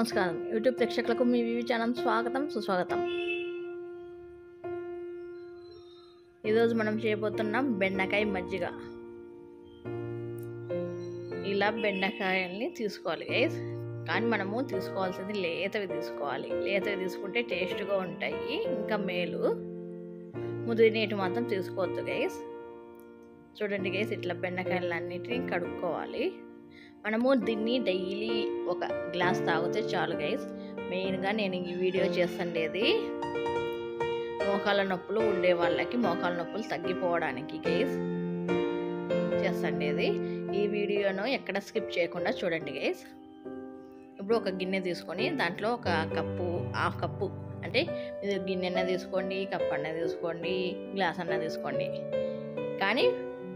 నమస్కారం. యూట్యూబ్ ప్రేక్షకులకు మీ వివి ఛానల్ స్వాగతం సుస్వాగతం. ఈరోజు మనం చేయబోతున్నాం బెండకాయ మజ్జిగ. ఇలా బెండకాయల్ని తీసుకోవాలి గైస్ కానీ మనము తీసుకోవాల్సింది లేతవి తీసుకోవాలి. లేతవి తీసుకుంటే టేస్ట్గా ఉంటాయి ఇంకా మేలు. ముదిరినీటి మాత్రం తీసుకోవద్దు గైస్ చూడండి గైస్ ఇట్లా బెండకాయలన్నిటిని కడుక్కోవాలి. మనము దీన్ని డైలీ ఒక గ్లాస్ తాగితే చాలు గైస్ మెయిన్గా నేను ఈ వీడియో చేస్తుండేది మోకాళ్ళ నొప్పులు ఉండే వాళ్ళకి మోకాళ్ళ నొప్పులు తగ్గిపోవడానికి గైస్ చేస్తుండేది. ఈ వీడియోను ఎక్కడ స్కిప్ చేయకుండా చూడండి గైస్ ఇప్పుడు ఒక గిన్నె తీసుకొని దాంట్లో ఒక కప్పు హాఫ్ కప్పు అంటే మీరు గిన్నె అన్న తీసుకోండి కప్పు అన్న తీసుకోండి గ్లాస్ అన్న తీసుకోండి. కానీ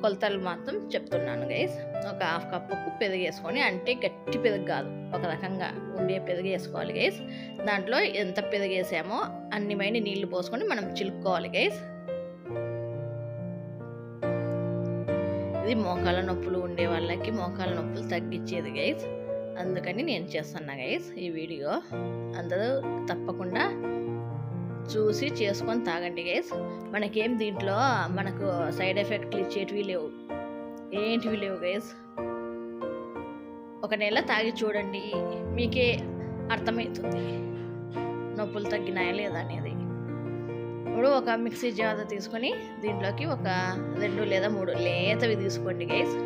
కొలతలు మాత్రం చెప్తున్నాను గైస్ ఒక హాఫ్ కప్పుకు పెరిగేసుకొని అంటే గట్టి పెరుగు కాదు ఒక రకంగా ఉండే పెరుగు వేసుకోవాలి గైస్ దాంట్లో ఎంత పెరిగేసామో అన్ని మైన నీళ్ళు పోసుకొని మనం చిలుక్కోవాలి గైస్ ఇది మోకాళ్ళ నొప్పులు ఉండే వాళ్ళకి మోకాళ్ళ నొప్పులు తగ్గించేది గైస్ అందుకని నేను చేస్తున్నా గైస్ ఈ వీడియో. అందరూ తప్పకుండా చూసి చేసుకొని తాగండి గైస్ మనకేం దీంట్లో మనకు సైడ్ ఎఫెక్ట్లు ఇచ్చేటివి లేవు. ఏంటివి లేవు గైస్ ఒక నెల తాగి చూడండి మీకే అర్థమవుతుంది నొప్పులు తగ్గినాయా లేదా అనేది. ఇప్పుడు ఒక మిక్సీ జాత తీసుకొని దీంట్లోకి ఒక రెండు లేదా మూడు లేతవి తీసుకోండి గైస్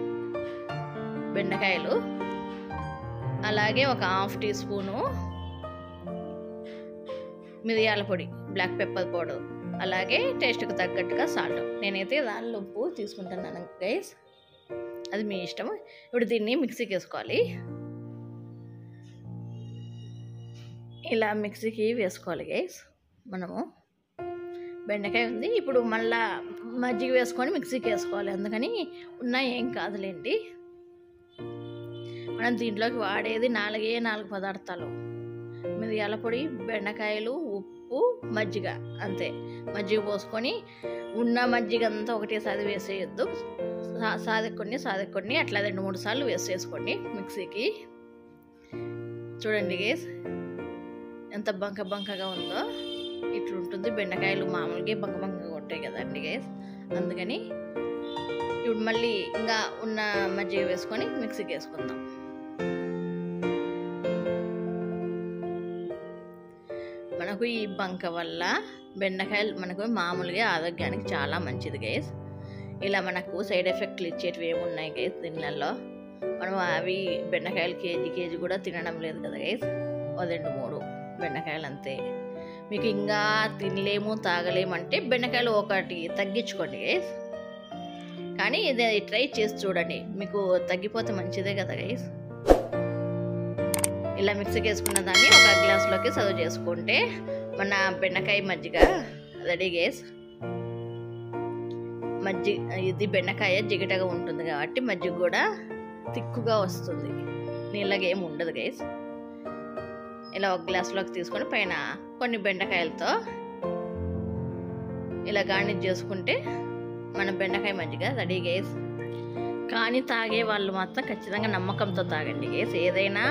బెండకాయలు. అలాగే ఒక హాఫ్ టీ స్పూను మిరియాల పొడి బ్లాక్ పెప్పర్ పౌడర్ అలాగే టేస్ట్కి తగ్గట్టుగా సాల్ట్ నేనైతే దానిలో ఉప్పు తీసుకుంటున్నాను గైస్ అది మీ ఇష్టం ఇప్పుడు దీన్ని మిక్సీకి వేసుకోవాలి. ఇలా మిక్సీకి వేసుకోవాలి గైస్ మనము బెండకాయ ఉంది. ఇప్పుడు మళ్ళా మజ్జిగ వేసుకొని మిక్సీకి వేసుకోవాలి. అందుకని ఉన్నా ఏం కాదులేండి. మనం దీంట్లోకి వాడేది నాలుగే నాలుగు పదార్థాలు. మిరియాల పొడి బెండకాయలు ఉప్పు మజ్జిగ అంతే. మజ్జిగ పోసుకొని ఉన్న మజ్జిగ అంతా ఒకటేసారి వేసేయొద్దు. సాదెక్కొని సాదెక్కొని అట్లా రెండు మూడు సార్లు వేసేసుకోండి మిక్సీకి. చూడండి గేస్ ఎంత బంక బంకగా ఉందో. ఇట్లుంటుంది బెండకాయలు మామూలుగా బంక బంకగా ఉంటాయి కదండి గేస్ అందుకని ఇప్పుడు మళ్ళీ ఇంకా ఉన్న మజ్జిగ వేసుకొని మిక్సీకి వేసుకుందాం. మనకు ఈ బంక వల్ల బెండకాయలు మనకు మామూలుగా ఆరోగ్యానికి చాలా మంచిది గైస్ ఇలా మనకు సైడ్ ఎఫెక్ట్లు ఇచ్చేటివి ఏమున్నాయి గైస్ దీనిలలో? మనం అవి బెండకాయలు కేజీ కేజీ కూడా తినడం లేదు కదా గైస్ ఓ రెండు మూడు బెండకాయలు అంతే. మీకు ఇంకా తినలేము తాగలేమంటే బెండకాయలు ఒకటి తగ్గించుకోండి గైస్ కానీ ఇది ట్రై చేసి చూడండి. మీకు తగ్గిపోతే మంచిదే కదా గైస్ ఇలా మిక్సీకి వేసుకున్న దాన్ని ఒక గ్లాస్లోకి సర్వ్ చేసుకుంటే మన బెండకాయ మజ్జిగ రెడీ గేస్ మజ్జి ఇది బెండకాయ జిగటగా ఉంటుంది కాబట్టి మజ్జిగ కూడా తిక్కుగా వస్తుంది. నీళ్ళగా ఏమి ఉండదు గైస్ ఇలా ఒక గ్లాస్లోకి తీసుకొని పైన కొన్ని బెండకాయలతో ఇలా గార్నిష్ చేసుకుంటే మన బెండకాయ మజ్జిగ రెడీ గేస్ కానీ తాగే వాళ్ళు మాత్రం ఖచ్చితంగా నమ్మకంతో తాగండి గేస్ ఏదైనా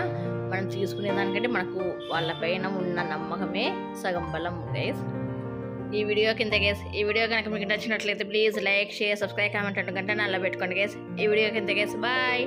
మనం తీసుకునే దానికంటే మనకు వాళ్ళ పైన ఉన్న నమ్మకమే సగం బలం గైస్ ఈ వీడియో కింద గేస్ ఈ వీడియో కనుక మీకు నచ్చినట్లయితే please like share subscribe comment అంటే గంట నల్ల పెట్టుకోండి గేస్ ఈ వీడియో కింద గేస్ బాయ్